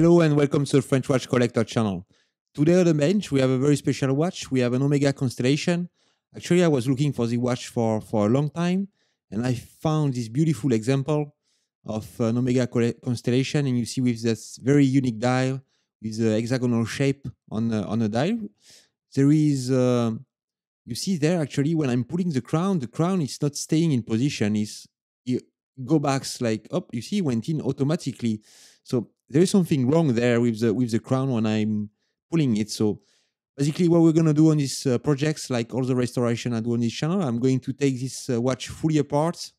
Hello and welcome to the French Watch Collector channel. Today on the bench we have a very special watch. We have an Omega Constellation. Actually, I was looking for the watch for, for a long time and I found this beautiful example of an Omega Constellation and you see with this very unique dial with the hexagonal shape on the, on the dial. There is, uh, you see there actually when I'm pulling the crown, the crown is not staying in position. Is it go back like up. You see, went in automatically. So there is something wrong there with the with the crown when I'm pulling it. So basically, what we're gonna do on these uh, projects, like all the restoration I do on this channel, I'm going to take this uh, watch fully apart,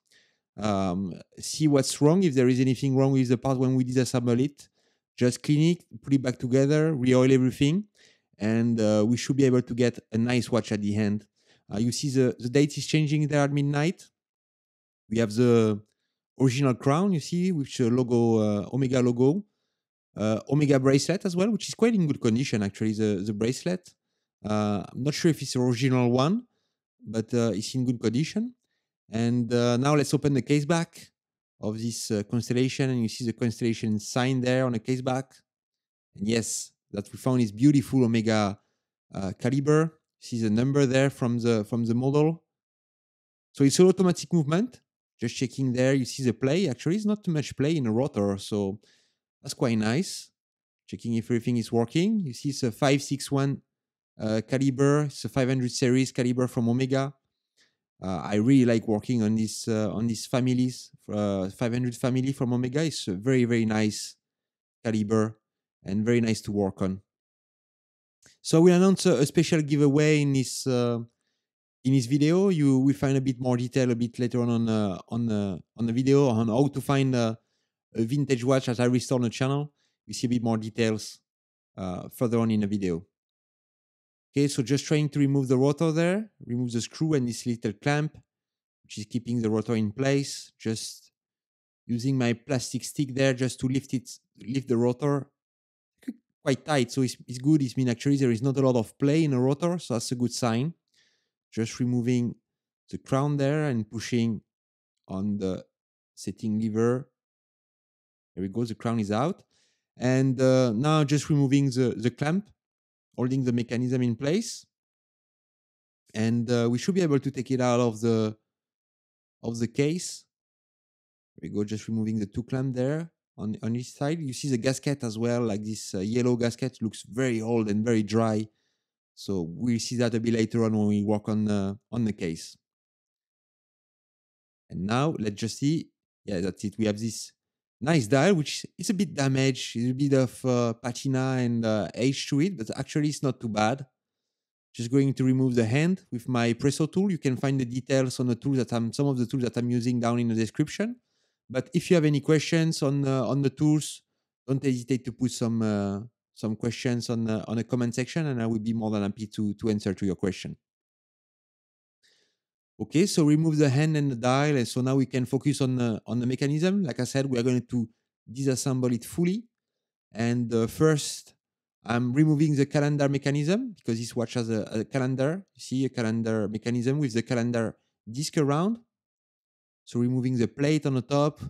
um, see what's wrong, if there is anything wrong with the part when we disassemble it, just clean it, put it back together, re-oil everything, and uh, we should be able to get a nice watch at the end. Uh, you see the, the date is changing there at midnight. We have the original crown, you see, with the logo, uh, Omega logo. Uh, Omega bracelet as well, which is quite in good condition, actually, the, the bracelet. Uh, I'm not sure if it's the original one, but uh, it's in good condition. And now let's open the case back of this constellation, and you see the constellation sign there on the case back. And yes, that we found is beautiful Omega caliber. See the number there from the from the model. So it's an automatic movement. Just checking there, you see the play. Actually, it's not too much play in the rotor, so that's quite nice. Checking if everything is working. You see it's a 561 uh, caliber. It's a 500 series caliber from Omega. Uh, I really like working on this uh, on these families. Uh, 500 family from Omega It's a very very nice caliber and very nice to work on. So we announce a, a special giveaway in this uh, in this video, you will find a bit more detail a bit later on on uh, on on the video on how to find a vintage watch as I restore the channel. You see a bit more details uh, further on in the video. Okay, so just trying to remove the rotor there, remove the screw and this little clamp, which is keeping the rotor in place. Just using my plastic stick there just to lift it, lift the rotor quite tight. So it's, it's good. It means actually there is not a lot of play in a rotor, so that's a good sign just removing the crown there and pushing on the setting lever. There we go, the crown is out. And uh, now just removing the, the clamp, holding the mechanism in place. And uh, we should be able to take it out of the of the case. There we go, just removing the two clamp there on, on each side. You see the gasket as well, like this uh, yellow gasket looks very old and very dry. So we'll see that a bit later on when we work on the, on the case. And now let's just see. Yeah, that's it. We have this nice dial, which is a bit damaged. It's a bit of uh, patina and uh, age to it, but actually it's not too bad. Just going to remove the hand with my Presto tool. You can find the details on the tools that I'm, some of the tools that I'm using down in the description. But if you have any questions on uh, on the tools, don't hesitate to put some uh, some questions on the, on the comment section and I will be more than happy to, to answer to your question. Okay, so remove the hand and the dial. And so now we can focus on the, on the mechanism. Like I said, we are going to disassemble it fully. And uh, first, I'm removing the calendar mechanism because this watch has a, a, calendar. You see a calendar mechanism with the calendar disc around. So removing the plate on the top,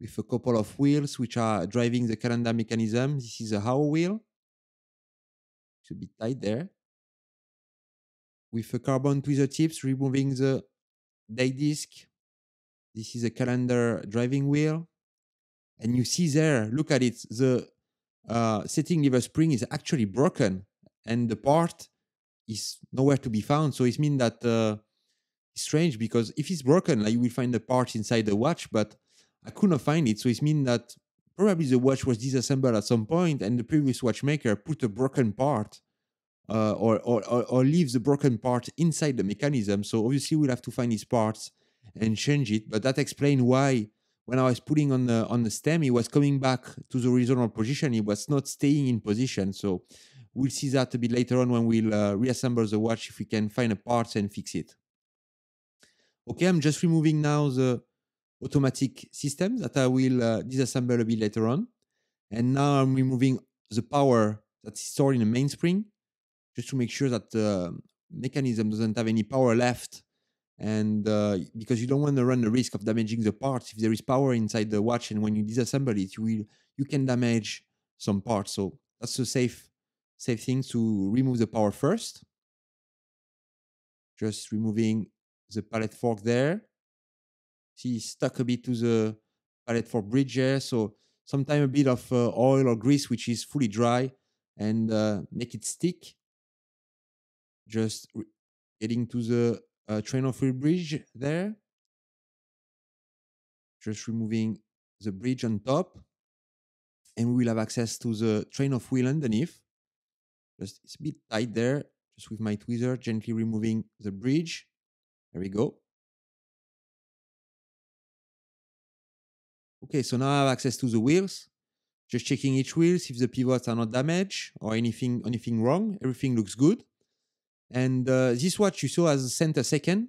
with a couple of wheels which are driving the calendar mechanism. This is a hour wheel. Should be tight there. With a carbon tweezer tips, removing the day disc. This is a calendar driving wheel. And you see there, look at it, the uh, setting lever spring is actually broken and the part is nowhere to be found. So it means that uh, it's strange because if it's broken, like you will find the part inside the watch, but I could not find it. So it means that probably the watch was disassembled at some point and the previous watchmaker put a broken part uh, or, or, or, leaves the broken part inside the mechanism. So obviously we'll have to find these parts and change it. But that explains why when I was putting on the on the stem, it was coming back to the original position. It was not staying in position. So we'll see that a bit later on when we'll uh, reassemble the watch if we can find a parts and fix it. Okay, I'm just removing now the automatic system that I will uh, disassemble a bit later on. And now I'm removing the power that's stored in the mainspring just to make sure that the mechanism doesn't have any power left. And uh, because you don't want to run the risk of damaging the parts, if there is power inside the watch and when you disassemble it, you will you can damage some parts. So that's a safe safe thing to remove the power first. Just removing the pallet fork there. See, stuck a bit to the pallet fork bridge there. So sometimes a bit of uh, oil or grease, which is fully dry, and uh, make it stick. Just getting to the uh, train of wheel bridge there. Just removing the bridge on top. And we will have access to the train of wheel underneath. Just it's a bit tight there. Just with my tweezer, gently removing the bridge. There we go. Okay, so now I have access to the wheels. Just checking each wheels if the pivots are not damaged or anything anything wrong. Everything looks good. And uh, this watch you saw as a center second.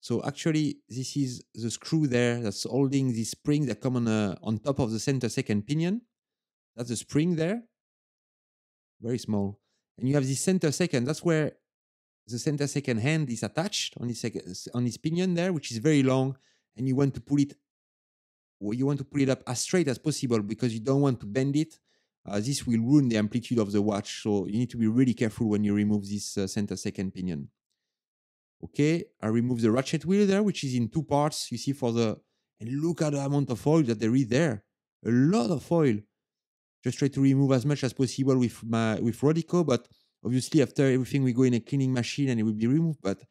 So actually, this is the screw there that's holding the spring that come on, uh, on top of the center second pinion. That's the spring there. Very small. And you have the center second. That's where the center second hand is attached on this, on this pinion there, which is very long. And you want to pull it you want to pull it up as straight as possible because you don't want to bend it. Uh, this will ruin the amplitude of the watch. So you need to be really careful when you remove this uh, center second pinion. Okay, I remove the ratchet wheel there, which is in two parts. You see for the, and look at the amount of oil that there is there. A lot of oil. Just try to remove as much as possible with my with Rodico, but obviously after everything we go in a cleaning machine and it will be removed. But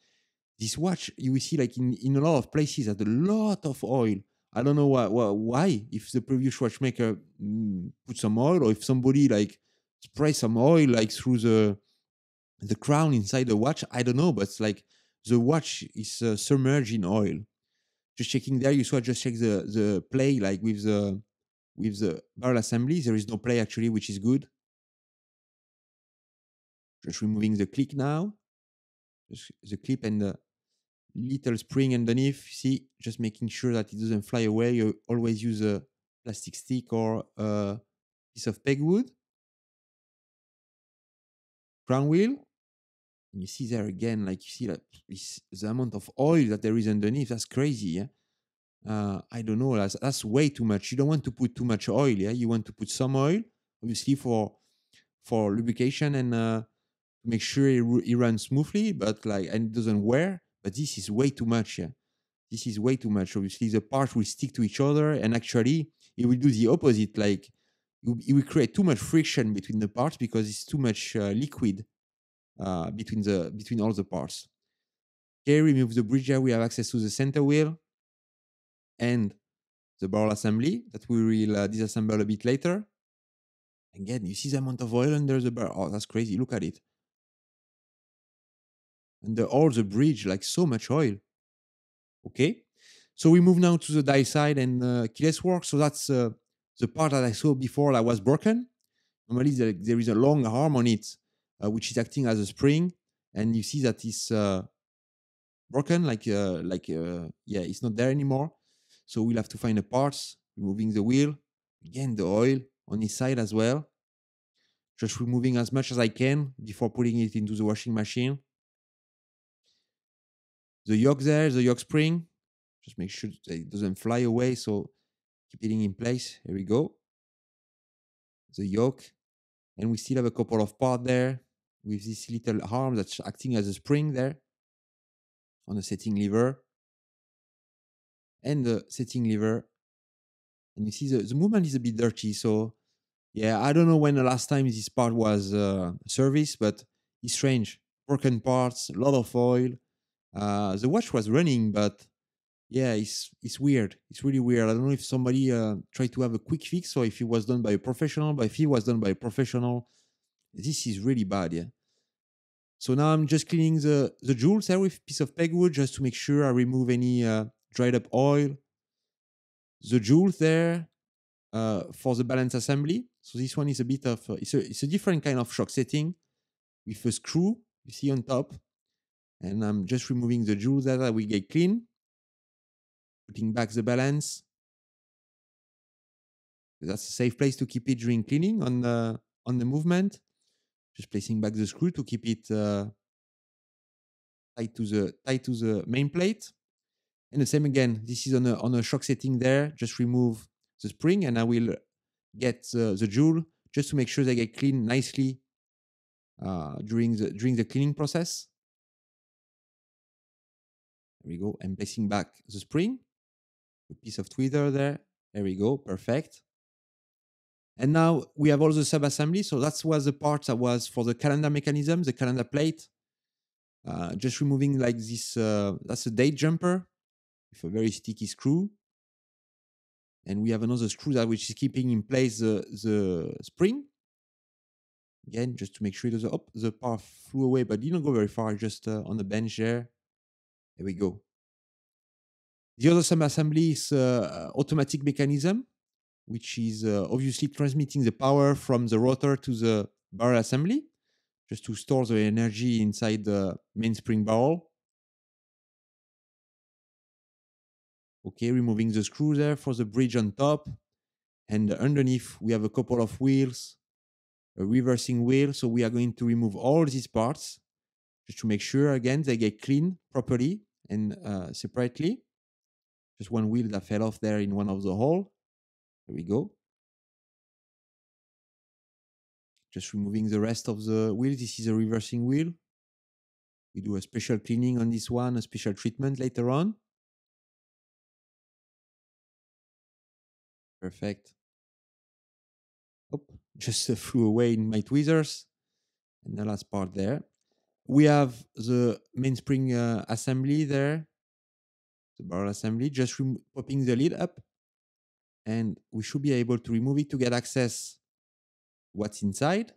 this watch, you will see like in, in a lot of places, has a lot of oil. I don't know why, why if the previous watchmaker mm, put some oil or if somebody like spray some oil like through the the crown inside the watch. I don't know, but it's like the watch is uh, submerged in oil. Just checking there, you saw just check the the play like with the with the barrel assembly. There is no play actually, which is good. Just removing the click now. Just the clip and the little spring underneath. See, just making sure that it doesn't fly away. You always use a plastic stick or a piece of pegwood. Crown wheel. And you see there again, like you see the amount of oil that there is underneath. That's crazy. Yeah. Uh, I don't know. That's, that's way too much. You don't want to put too much oil. Yeah. You want to put some oil, obviously for for lubrication and uh, make sure it, it runs smoothly, but like and it doesn't wear but this is way too much. This is way too much. Obviously, the parts will stick to each other, and actually, it will do the opposite. Like it will create too much friction between the parts because it's too much uh, liquid uh, between the between all the parts. Okay, remove the bridge here. We have access to the center wheel and the barrel assembly that we will uh, disassemble a bit later. Again, you see the amount of oil under the barrel. Oh, that's crazy. Look at it and all the bridge, like so much oil. Okay, so we move now to the die side and uh, work. So that's uh, the part that I saw before that was broken. Normally there, there is a long arm on it, uh, which is acting as a spring, and you see that it's uh, broken. Like uh, like uh, yeah, it's not there anymore. So we'll have to find the parts, removing the wheel, again the oil on his side as well. Just removing as much as I can before putting it into the washing machine the yoke there, the yoke spring. Just make sure it doesn't fly away. So keep it in place. Here we go. The yoke. And we still have a couple of parts there with this little arm that's acting as a spring there on the setting lever. And the setting lever. And you see the, the movement is a bit dirty. So yeah, I don't know when the last time this part was uh, serviced, but it's strange. Broken parts, a lot of oil uh, the watch was running, but yeah, it's it's weird. It's really weird. I don't know if somebody uh, tried to have a quick fix or if it was done by a professional. But if it was done by a professional, this is really bad. Yeah. So now I'm just cleaning the the jewels there with a piece of pegwood just to make sure I remove any uh, dried up oil. The jewels there uh, for the balance assembly. So this one is a bit of it's a it's a different kind of shock setting with a screw you see on top and I'm just removing the jewels that we get clean, putting back the balance. That's a safe place to keep it during cleaning on the on the movement. Just placing back the screw to keep it uh, tied to the tied to the main plate. And the same again. This is on a on a shock setting there. Just remove the spring, and I will get uh, the jewel just to make sure they get cleaned nicely uh, during the during the cleaning process. There we go. I'm placing back the spring, a piece of tweezer there. There we go. Perfect. And now we have all the sub-assembly. So that was the part that was for the calendar mechanism, the calendar plate. Uh, just removing like this, uh, that's a date jumper with a very sticky screw. And we have another screw that which is keeping in place the, the spring. Again, just to make sure it doesn't, oh, the part flew away, but didn't go very far, just uh, on the bench there. There we go. The other sub-assembly is uh, automatic mechanism which is uh, obviously transmitting the power from the rotor to the barrel assembly, just to store the energy inside the mainspring barrel. Okay, removing the screw there for the bridge on top. And underneath, we have a couple of wheels, a reversing wheel. So we are going to remove all these parts just to make sure, again, they get clean properly and uh, separately. Just one wheel that fell off there in one of the hole. There we go. Just removing the rest of the wheel. This is a reversing wheel. We do a special cleaning on this one, a special treatment later on. Perfect. Oh, just uh, flew away in my tweezers. And the last part there. We have the mainspring uh, assembly there, the barrel assembly, just popping the lid up and we should be able to remove it to get access what's inside.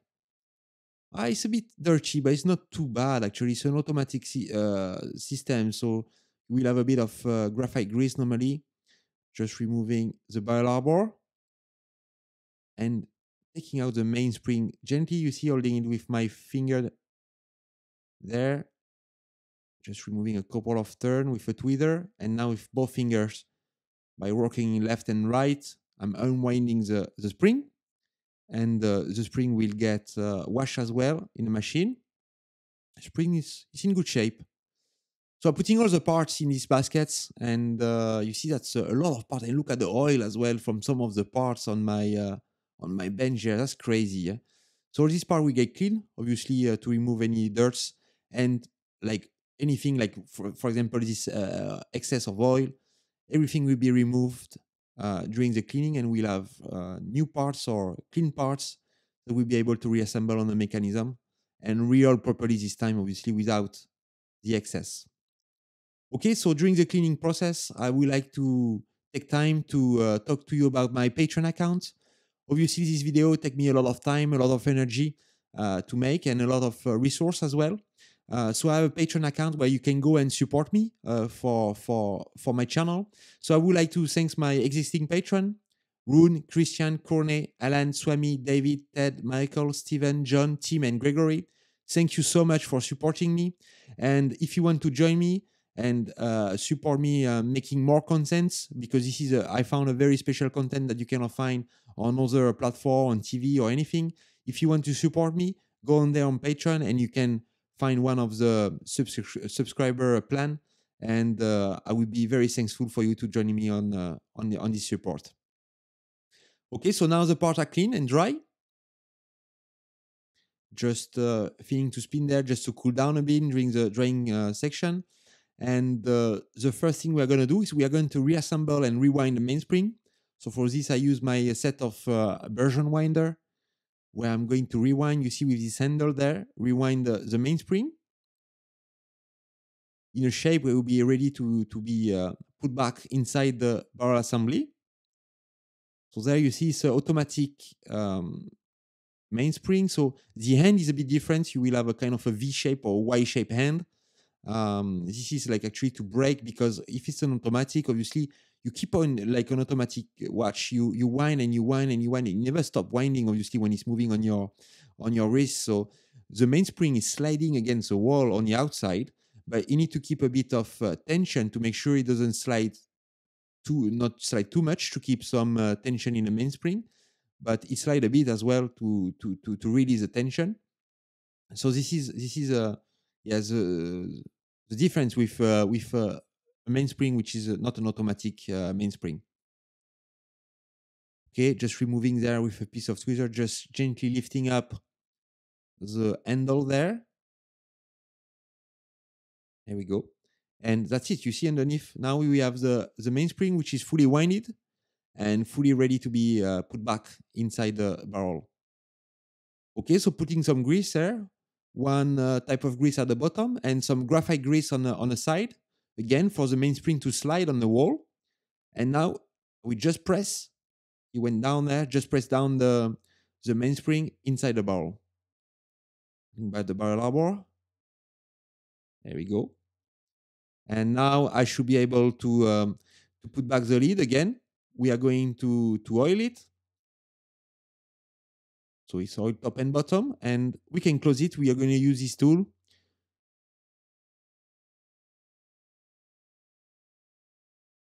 Ah, it's a bit dirty, but it's not too bad actually. It's an automatic uh, system, so we'll have a bit of uh, graphite grease normally. Just removing the barrel arbor and taking out the mainspring gently. You see, holding it with my finger there. Just removing a couple of turns with a tweezer, and now with both fingers by working left and right, I'm unwinding the, the spring and uh, the spring will get uh, washed as well in the machine. The spring is, is in good shape. So I'm putting all the parts in these baskets and uh, you see that's a lot of parts. And look at the oil as well from some of the parts on my uh, on my bench here. That's crazy. Yeah? So this part we get clean, obviously uh, to remove any dirts and like anything like for, for example this uh, excess of oil everything will be removed uh, during the cleaning and we'll have uh, new parts or clean parts that we'll be able to reassemble on the mechanism and re-oil properly this time, obviously, without the excess. Okay, so during the cleaning process, I would like to take time to uh, talk to you about my Patreon account. Obviously, this video take me a lot of time, a lot of energy uh, to make, and a lot of uh, resource as well. Uh, so I have a Patreon account where you can go and support me uh, for for for my channel. So I would like to thank my existing patron, Rune, Christian, Corne, Alan, Swami, David, Ted, Michael, Stephen, John, Tim, and Gregory. Thank you so much for supporting me. And if you want to join me and uh, support me uh, making more contents, because this is a, I found a very special content that you cannot find on other platform, on TV or anything. If you want to support me, go on there on Patreon and you can find one of the subscri- subscriber plan, and uh, I will be very thankful for you to join me on uh, on the, on this support. Okay, so now the parts are clean and dry. Just uh, feeling to spin there, just to cool down a bit during the drying uh, section. And uh, the first thing we are going to do is we are going to reassemble and rewind the mainspring. So for this, I use my set of uh, Bergeon winder where I'm going to rewind, you see with this handle there, rewind the, the mainspring in a shape where it will be ready to, to be uh, put back inside the barrel assembly. So there you see it's an automatic um, mainspring. So the hand is a bit different. You will have a kind of a V shape or Y shape hand. Um, this is like actually to break because if it's an automatic, obviously you keep on like an automatic watch. You you wind and you wind and you wind. You never stop winding. Obviously, when it's moving on your on your wrist. So the mainspring is sliding against the wall on the outside, but you need to keep a bit of uh, tension to make sure it doesn't slide too not slide too much to keep some uh, tension in the mainspring, but it slide a bit as well to to to to release the tension. So this is this is a uh, yeah the the difference with uh, with uh, a mainspring which is not an automatic uh, mainspring. Okay, just removing there with a piece of tweezer, just gently lifting up the handle there. There we go. And that's it. You see underneath, now we have the, the mainspring, which is fully winded and fully ready to be uh, put back inside the barrel. Okay, so putting some grease there, one uh, type of grease at the bottom and some graphite grease on the, on the side, again for the mainspring to slide on the wall. And now we just press, it went down there, just press down the, the mainspring inside the barrel. By the barrel arbor. There we go. And now I should be able to, um, to put back the lid again. We are going to, to oil it. So it's oil top and bottom, and we can close it. We are going to use this tool.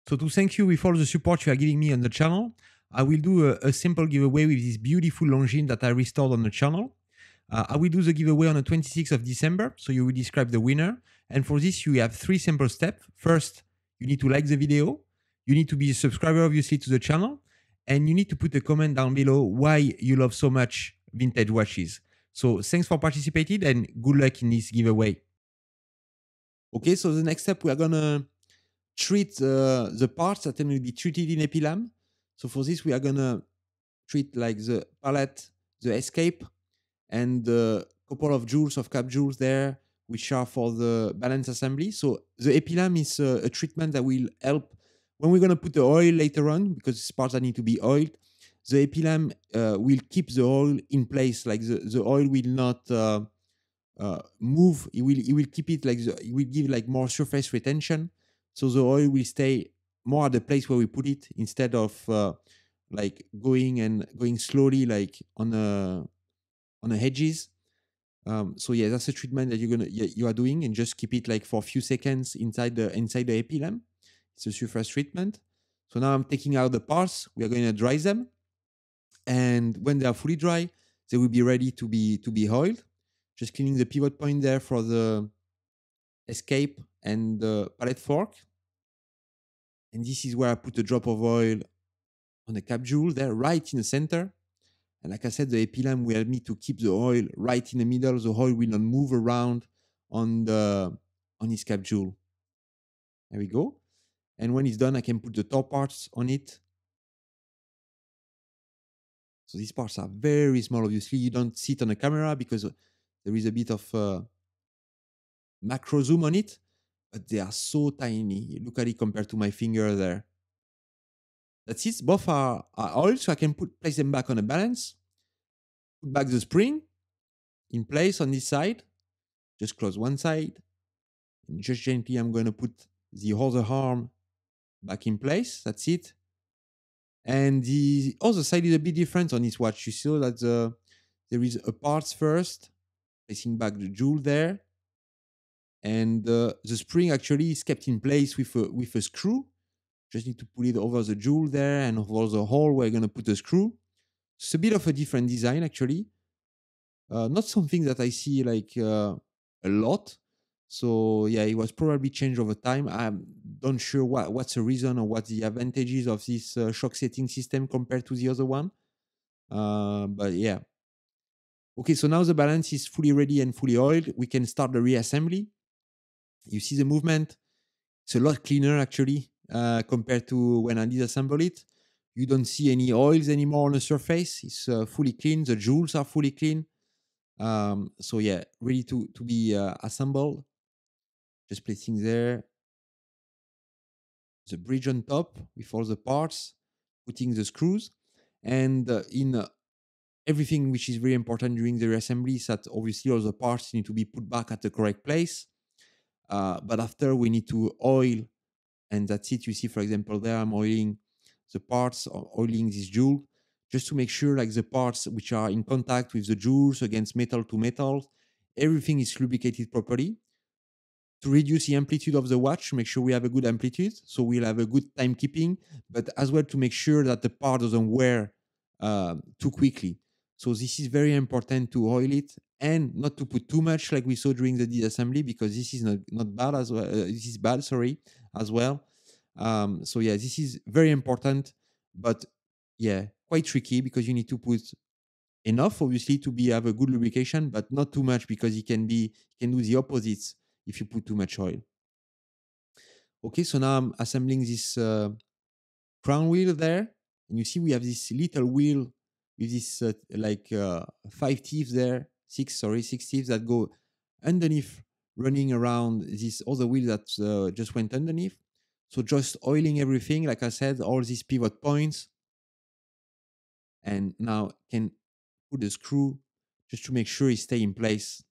So to thank you with all the support you are giving me on the channel, I will do a, a simple giveaway with this beautiful Longines that I restored on the channel. Uh, I will do the giveaway on the 26th of December, so you will describe the winner. And for this, you have three simple steps. First, you need to like the video. You need to be a subscriber, obviously, to the channel. And you need to put a comment down below why you love so much vintage watches. So thanks for participating and good luck in this giveaway. Okay, so the next step, we are going to treat uh, the parts that will be treated in Epilam. So for this, we are going to treat like the pallet, the escape, and a couple of jewels of cap jewels there, which are for the balance assembly. So the Epilam is a, treatment that will help when we're going to put the oil later on, because it's parts that need to be oiled, the Epilam uh, will keep the oil in place. Like the, the oil will not uh, uh, move. It will, it will keep it like, the, it will give like more surface retention. So the oil will stay more at the place where we put it instead of uh, like going and going slowly like on a on the hedges Um, so yeah, that's a treatment that you're gonna you are doing, and just keep it like for a few seconds inside the inside the epilam. It's a surface treatment. So now I'm taking out the parts. We are going to dry them, and when they are fully dry, they will be ready to be to be oiled. Just cleaning the pivot point there for the escape and the pallet fork. And this is where I put a drop of oil on the cap jewel there, right in the center. And like I said, the epilam will help me to keep the oil right in the middle. The oil will not move around on the on his cap jewel. There we go. And when it's done, I can put the top parts on it. So these parts are very small. Obviously, you don't see it on the camera because there is a bit of uh, macro zoom on it, but they are so tiny. Look at it compared to my finger there. That's it. Both are, are so I can put place them back on a balance. Put back the spring in place on this side. Just close one side. And just gently, I'm going to put the other arm back in place. That's it. And the other side is a bit different on this watch. You see that the, there is a parts first, placing back the jewel there. And uh, the spring actually is kept in place with a, with a screw just need to put it over the jewel there and over the hole where we're going to put a screw. It's a bit of a different design actually. Uh, not something that I see like uh, a lot. So yeah, it was probably changed over time. I'm not sure what, what's the reason or what the advantages of this uh, shock setting system compared to the other one. Uh, but yeah. Okay, so now the balance is fully ready and fully oiled. We can start the reassembly. You see the movement. It's a lot cleaner actually uh, compared to when I disassemble it. You don't see any oils anymore on the surface. It's uh, fully clean. The jewels are fully clean. Um, so yeah, ready to, to be uh, assembled. Just placing there the bridge on top with all the parts, putting the screws. And uh, in uh, everything which is very important during the reassembly is that obviously all the parts need to be put back at the correct place. Uh, but after we need to oil and that's it. You see, for example, there I'm oiling the parts, oiling this jewel, just to make sure like the parts which are in contact with the jewels against metal to metal, everything is lubricated properly. To reduce the amplitude of the watch, make sure we have a good amplitude, so we'll have a good timekeeping, but as well to make sure that the part doesn't wear uh, too quickly. So this is very important to oil it and not to put too much like we saw during the disassembly because this is not, not bad as well. Uh, this is bad, sorry, as well. Um, so yeah, this is very important, but yeah, quite tricky because you need to put enough, obviously, to be have a good lubrication, but not too much because it can be can do the opposites if you put too much oil. Okay, so now I'm assembling this uh, crown wheel there, and you see we have this little wheel with this uh, like uh, five teeth there, six sorry, six teeth that go underneath, running around this other wheel that uh, just went underneath. So just oiling everything, like I said, all these pivot points, and now can put the screw just to make sure it stay in place.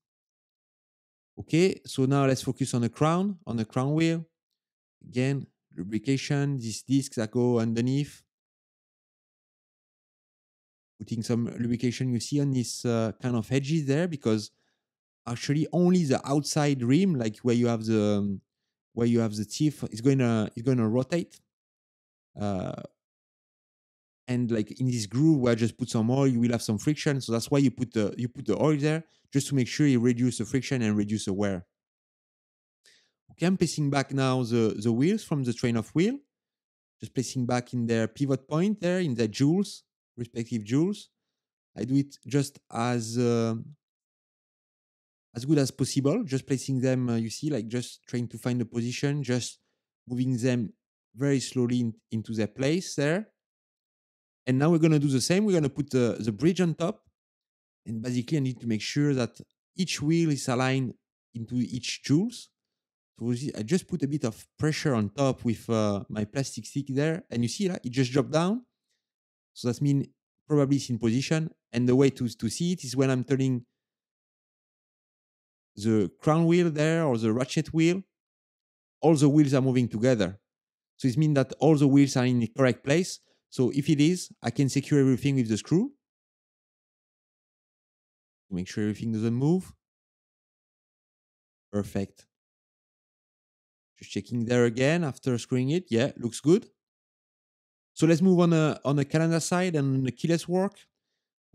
Okay, so now let's focus on the crown, on the crown wheel. Again, lubrication, these discs that go underneath. Putting some lubrication you see on this uh, kind of edges there because actually only the outside rim, like where you have the um, where you have the teeth, is going to is going to rotate. Uh, and like in this groove where I just put some oil, you will have some friction. So that's why you put the you put the oil there just to make sure you reduce the friction and reduce the wear. Okay, I'm placing back now the, the wheels from the train of wheel. Just placing back in their pivot point there in their jewels, respective jewels. I do it just as uh, as good as possible. Just placing them, uh, you see, like just trying to find the position, just moving them very slowly in, into their place there. And now we're going to do the same. We're going to put the, the bridge on top. And basically, I need to make sure that each wheel is aligned into each jewels. So I just put a bit of pressure on top with uh, my plastic stick there. And you see that it just dropped down. So that means probably it's in position. And the way to, to see it is when I'm turning the crown wheel there or the ratchet wheel, all the wheels are moving together. So it means that all the wheels are in the correct place. So if it is, I can secure everything with the screw. Make sure everything doesn't move. Perfect. Just checking there again after screwing it. Yeah, looks good. So let's move on a, on the calendar side and the keyless work.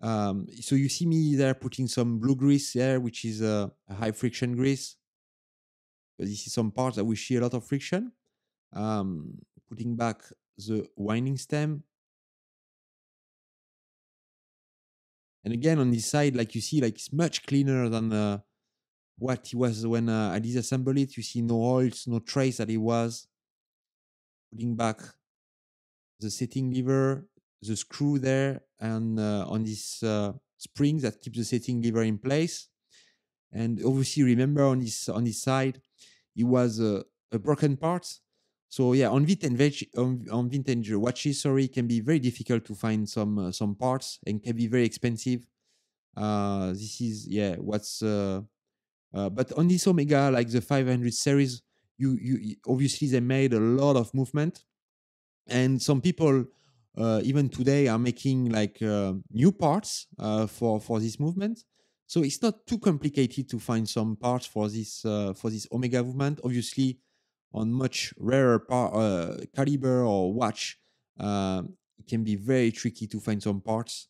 Um, so you see me there putting some blue grease there, which is a, a high friction grease. But this is some parts that we see a lot of friction. Um, putting back the winding stem And again, on this side, like you see, like it's much cleaner than uh, what it was when uh, I disassembled it. You see no oils, no trace that it was. Putting back the setting lever, the screw there, and uh, on this uh, spring that keeps the setting lever in place. And obviously, remember on this on this side, it was a broken part so yeah, on vintage on, on vintage watches, sorry, it can be very difficult to find some uh, some parts and can be very expensive. Uh, this is yeah, what's uh, but on this Omega, like the 500 series, you you obviously they made a lot of movement, and some people uh, even today are making like uh, new parts uh, for for this movement. So it's not too complicated to find some parts for this uh, for this Omega movement. Obviously, on much rarer par- uh, caliber or watch, uh, it can be very tricky to find some parts.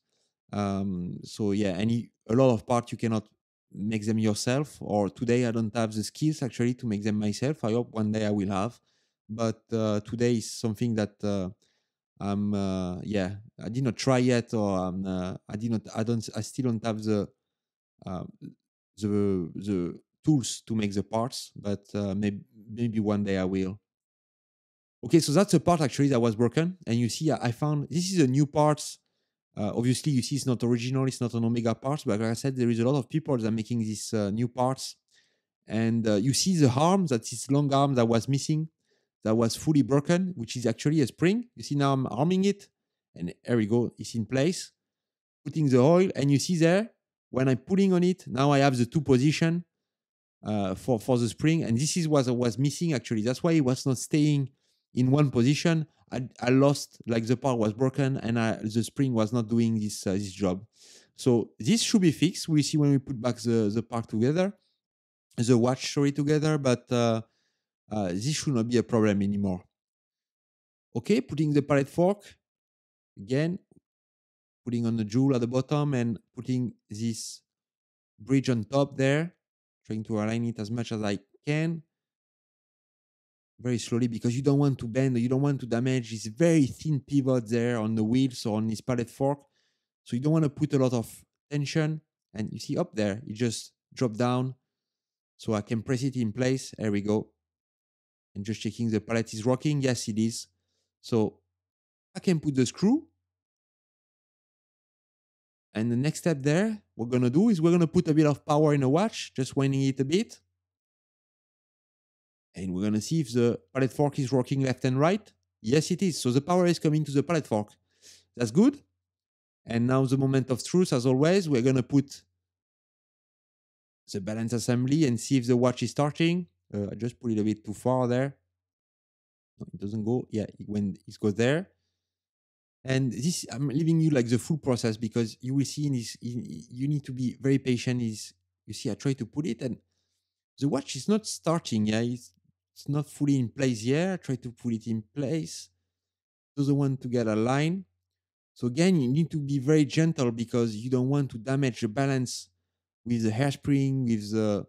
Um, so yeah, any a lot of parts you cannot make them yourself. Or today I don't have the skills actually to make them myself. I hope one day I will have, but uh, today is something that uh, I'm uh, yeah I did not try yet, or um, uh, I did not I don't I still don't have the uh, the the tools to make the parts, but uh, maybe, maybe one day I will. Okay, so that's a part actually that was broken. And you see, I found this is a new parts. Uh, obviously, you see it's not original, it's not an Omega parts, but like I said, there is a lot of people that are making these new parts. And you see the arm, that this long arm that was missing, that was fully broken, which is actually a spring. You see now I'm arming it, and there we go, it's in place. Putting the oil, and you see there, when I'm pulling on it, now I have the two position uh, for for the spring, and this is what I was missing actually. That's why it was not staying in one position. I, I lost like the part was broken, and I, the spring was not doing this uh, this job. So this should be fixed. We see when we put back the the part together, the watch sorry together, but uh, uh, this should not be a problem anymore. Okay, putting the pallet fork again, putting on the jewel at the bottom, and putting this bridge on top there trying to align it as much as I can. very slowly because you don't want to bend you don't want to damage this very thin pivot there on the wheels or on this pallet fork. So you don't want to put a lot of tension. And you see up there, it just drop down. So I can press it in place. There we go. And just checking the pallet is rocking. Yes, it is. So I can put the screw. And the next step there, we're going to do is we're going to put a bit of power in the watch, just winding it a bit. And we're going to see if the pallet fork is working left and right. Yes, it is. So the power is coming to the pallet fork. That's good. And now the moment of truth, as always, we're going to put the balance assembly and see if the watch is starting. Uh, I just put it a bit too far there. No, it doesn't go. Yeah, it, when it goes there. And this, I'm leaving you like the full process because you will see in this, in, you need to be very patient. Is you see, I try to put it and the watch is not starting. Yeah, it's, it's not fully in place yet. I try to put it in place. Doesn't want to get a line. So again, you need to be very gentle because you don't want to damage the balance with the hairspring, with the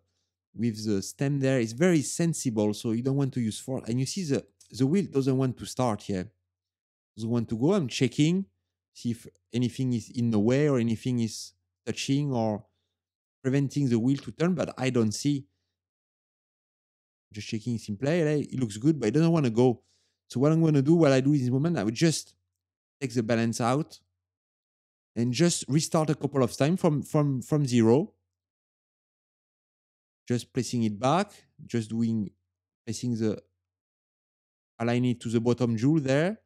with the stem there. It's very sensible, so you don't want to use force. And you see the the wheel doesn't want to start here. Doesn't want to go. I'm checking, see if anything is in the way or anything is touching or preventing the wheel to turn, but I don't see. Just checking it's in play. It looks good, but it doesn't want to go. So what I'm going to do, what I do in this moment, I would just take the balance out and just restart a couple of times from from from zero just placing it back just doing placing the align it to the bottom jewel there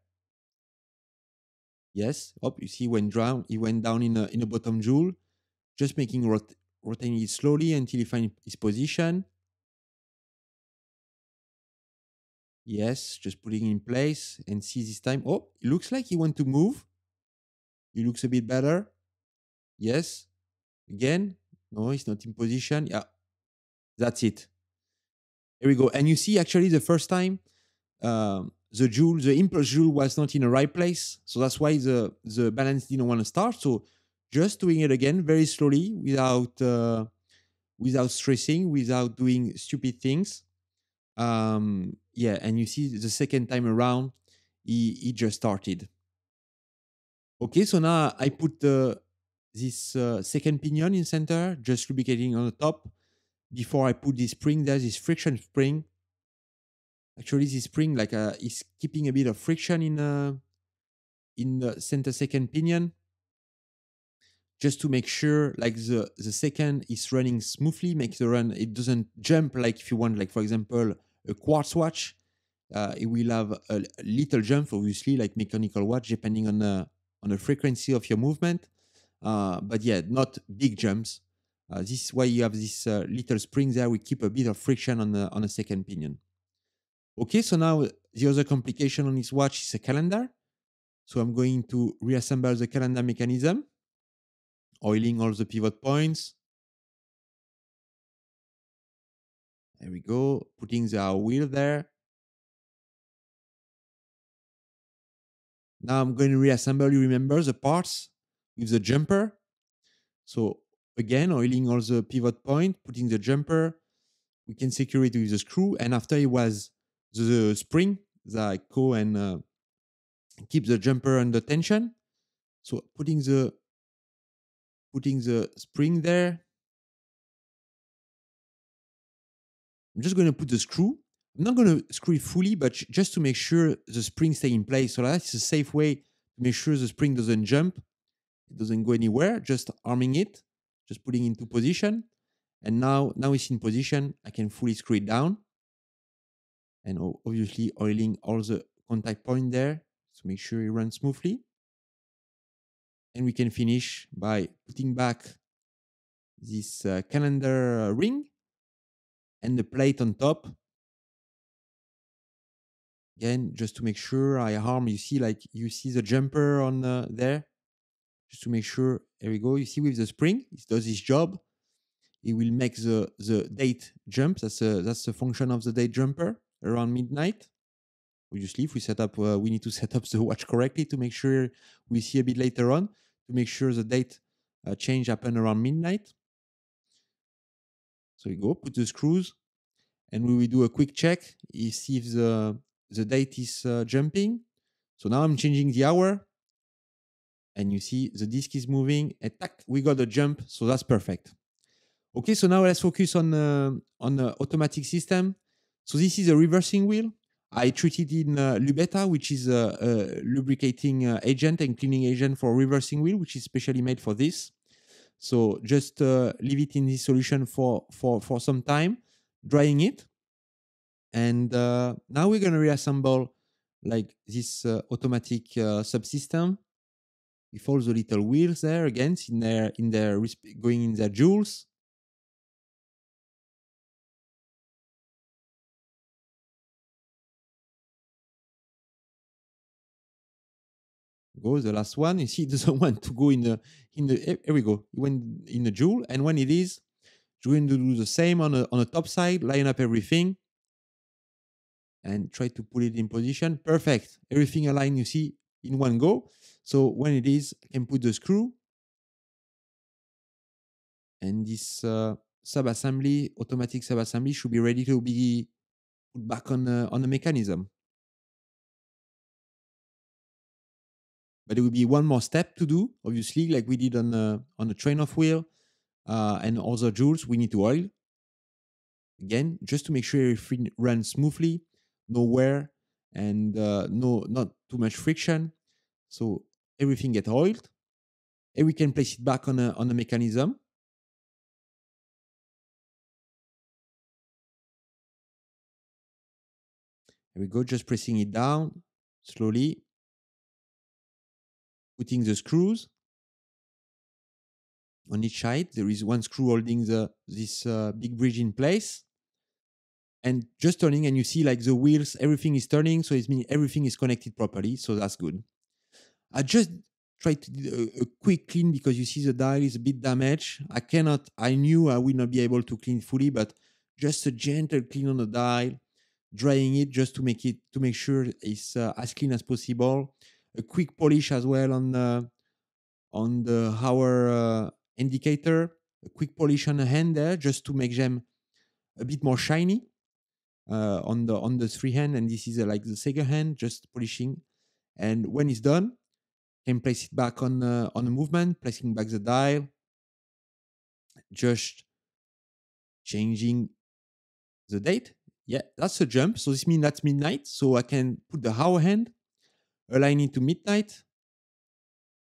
yes up you see when down he went down in a in a bottom jewel just making rot rotating it slowly until he finds his position yes just putting in place and see this time oh it looks like he want to move he looks a bit better. Yes. Again. No, he's not in position. Yeah. That's it. Here we go. And you see, actually, the first time, uh, the jewel, the impulse jewel was not in the right place. So that's why the, the balance didn't want to start. So just doing it again very slowly without, uh, without stressing, without doing stupid things. Um, yeah. And you see the second time around, he, he just started. Okay, so now I put uh, this uh, second pinion in center, just lubricating on the top. Before I put this spring, there's this friction spring. Actually, this spring like uh, is keeping a bit of friction in uh, in the center second pinion, just to make sure like the the second is running smoothly, make the run it doesn't jump like if you want like for example a quartz watch, uh, it will have a, a little jump obviously like mechanical watch depending on the on the frequency of your movement. Uh, but yeah, not big jumps. Uh, this is why you have this uh, little spring there. We keep a bit of friction on the on the second pinion. Okay, so now the other complication on this watch is a calendar. So I'm going to reassemble the calendar mechanism, oiling all the pivot points. There we go, putting the wheel there. Now I'm going to reassemble, you remember, the parts with the jumper. So again, oiling all the pivot point, putting the jumper. We can secure it with the screw. And after it was the spring that go and uh, keep the jumper under tension. So putting the putting the spring there. I'm just going to put the screw I'm not going to screw it fully, but just to make sure the spring stay in place. So that's a safe way to make sure the spring doesn't jump, it doesn't go anywhere. Just arming it, just putting into position. And now, now it's in position. I can fully screw it down. And obviously oiling all the contact point there to make sure it runs smoothly. And we can finish by putting back this uh, calendar uh, ring and the plate on top again just to make sure I harm you see like you see the jumper on uh, there just to make sure there we go you see with the spring it does its job. It will make the the date jump. That's a that's the function of the date jumper around midnight. Obviously if we set up uh, we need to set up the watch correctly to make sure we see a bit later on to make sure the date uh, change happen around midnight. So we go put the screws and we will do a quick check. If see if the the date is uh, jumping. So now I'm changing the hour, and you see the disk is moving. And tack, we got a jump, so that's perfect. Okay, so now let's focus on uh, on the automatic system. So this is a reversing wheel. I treated in uh, Lubeta, which is a, a lubricating uh, agent and cleaning agent for reversing wheel, which is specially made for this. So just uh, leave it in this solution for for for some time, drying it, and uh, now we're gonna reassemble like this uh, automatic subsystem with all the little wheels there again in their in their going in their jewels. go the last one. You see it doesn't want to go in the in the here we go. Went in the jewel, and when it is you're going to do the same on the on the top side line up everything. And try to put it in position. Perfect. Everything aligned you see in one go so when it is i can put the screw. And this uh, sub assembly automatic sub assembly should be ready to be put back on the, on the mechanism. But it will be one more step to do obviously like we did on on the train of wheel uh, and other jewels, we need to oil. Again just to make sure everything runs smoothly no wear and uh, no not too much friction. So everything get oiled and we can place it back on a on a mechanism Here we go, just pressing it down slowly putting the screws on each side. There is one screw holding the this uh, big bridge in place. And just turning, and you see like the wheels, everything is turning. So it means everything is connected properly. So that's good. I just tried to do a, a quick clean because you see the dial is a bit damaged. I cannot, I knew I would not be able to clean fully, but just a gentle clean on the dial, drying it just to make it, to make sure it's uh, as clean as possible a quick polish as well on the on the hour uh, indicator, a quick polish on the hand there just to make them a bit more shiny uh, on the on the three hand. And this is uh, like the second hand, just polishing. And when it's done, can place it back on uh, on the movement, placing back the dial, just changing the date. Yeah, that's a jump. So this means that's midnight. So I can put the hour hand align it to midnight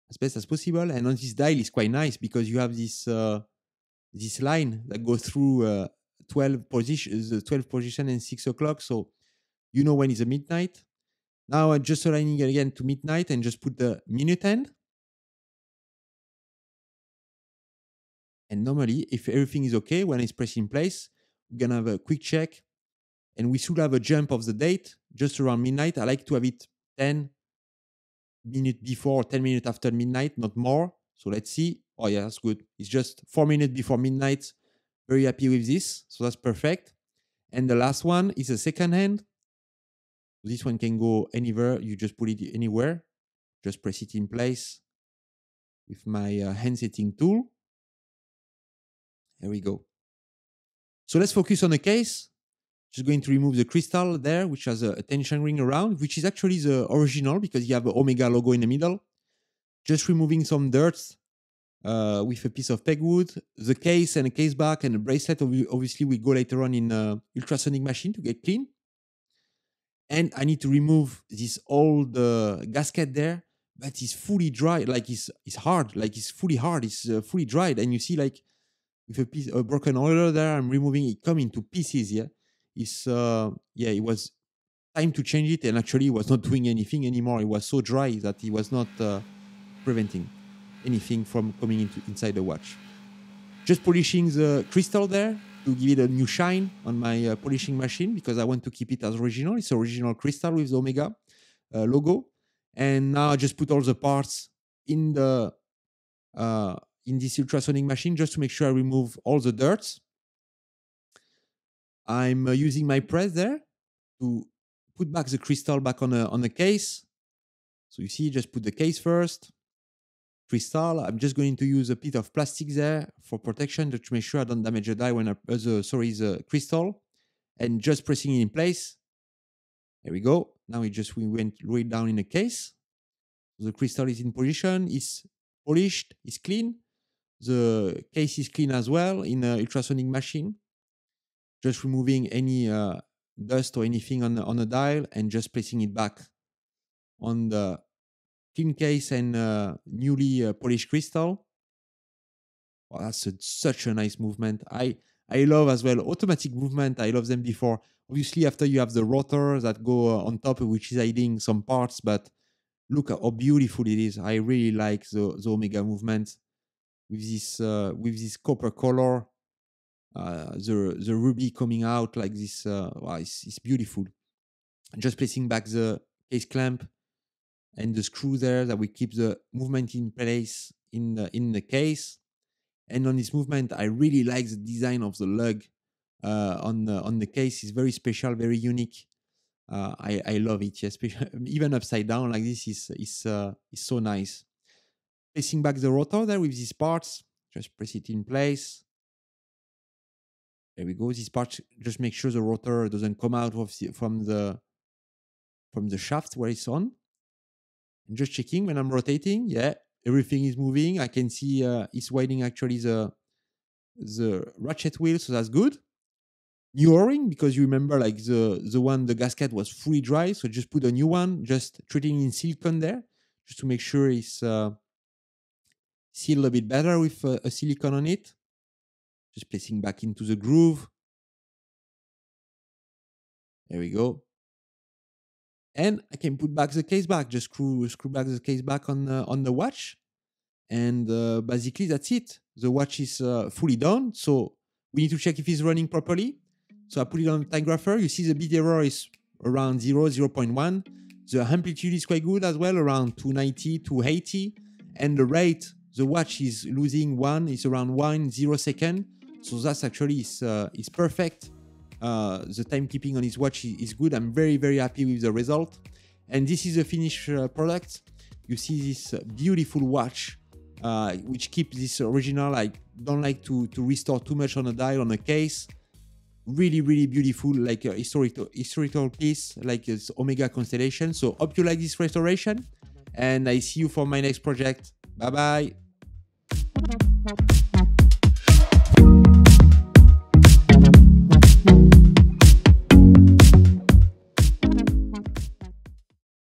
as best as possible. And on this dial is quite nice because you have this uh, this line that goes through uh, 12 positions, the 12 position and 6 o'clock. So you know when it's a midnight. Now I'm just aligning it again to midnight and just put the minute hand. And normally, if everything is okay, when it's pressed in place, we're gonna have a quick check and we should have a jump of the date just around midnight. I like to have it 10, minutes before, 10 minutes after midnight, not more. So let's see. Oh, yeah, that's good. It's just four minutes before midnight. Very happy with this. So that's perfect. And the last one is a second hand. This one can go anywhere. You just put it anywhere. Just press it in place with my uh, hand setting tool. There we go. So let's focus on the case just going to remove the crystal there, which has a, tension ring around, which is actually the original because you have the Omega logo in the middle. Just removing some dirt uh, with a piece of pegwood. The case and a case back and a bracelet, obviously, we go later on in uh, ultrasonic machine to get clean. And I need to remove this old uh, gasket there, but it's fully dry, like it's, it's hard, like it's fully hard, it's uh, fully dried. And you see, like, with a piece, a broken oiler there, I'm removing it, come into pieces, yeah is uh, yeah, it was time to change it, and actually, it was not doing anything anymore. It was so dry that it was not uh, preventing anything from coming into inside the watch. Just polishing the crystal there to give it a new shine on my uh, polishing machine because I want to keep it as original. It's original crystal with the Omega uh, logo, and now I just put all the parts in the uh, in this ultrasonic machine just to make sure I remove all the dirt I'm uh, using my press there to put back the crystal back on a, on the case. So you see, just put the case first. Crystal, I'm just going to use a bit of plastic there for protection to make sure I don't damage the die when I, uh, the, sorry, the crystal. and just pressing it in place. There we go. Now we just we went right down in the case. The crystal is in position, is polished, is clean. The case is clean as well in an ultrasonic machine. Just removing any uh, dust or anything on the, on the dial and just placing it back on the case and uh, newly uh, polished crystal. Well, that's a, such a nice movement. I I love as well automatic movement. I love them before. Obviously, after you have the rotor that go uh, on top, which is hiding some parts, but look how beautiful it is. I really like the, the Omega movement with this uh, with this copper color. Uh, the the ruby coming out like this. Uh, wow, it's, it's beautiful. Just placing back the case clamp and the screw there that we keep the movement in place in the in the case. And on this movement, I really like the design of the lug uh, on the on the case. It's very special, very unique. Uh, I I love it. Especially even upside down like this is is uh, is so nice. Placing back the rotor there with these parts, just press it in place. There we go. This part just make sure the rotor doesn't come out of the, from the from the shaft where it's on. And just checking when I'm rotating. Yeah, everything is moving. I can see uh, it's widening actually the the ratchet wheel, so that's good. New O-ring because you remember like the the one the gasket was fully dry, so just put a new one, just treating in silicone there, just to make sure it's uh, sealed a bit better with uh, a silicone on it. Just placing back into the groove. There we go and I can put back the case back, just screw screw back the case back on the, on the watch, and uh, basically that's it. The watch is uh, fully done, so we need to check if it's running properly. So I put it on the time grapher. You see the beat error is around 0, 0.1. The amplitude is quite good as well, around 290, 280. And the rate, the watch is losing one, is around one, zero second. So that's actually is, uh, is perfect. Uh, the timekeeping on his watch is, good. I'm very, very happy with the result. And this is the finished uh, product. You see this uh, beautiful watch, uh, which keeps this original. I don't like to, to restore too much on a dial on a case. Really, really beautiful, like a historical, historical piece, like this Omega Constellation. So hope you like this restoration. And I see you for my next project. Bye bye.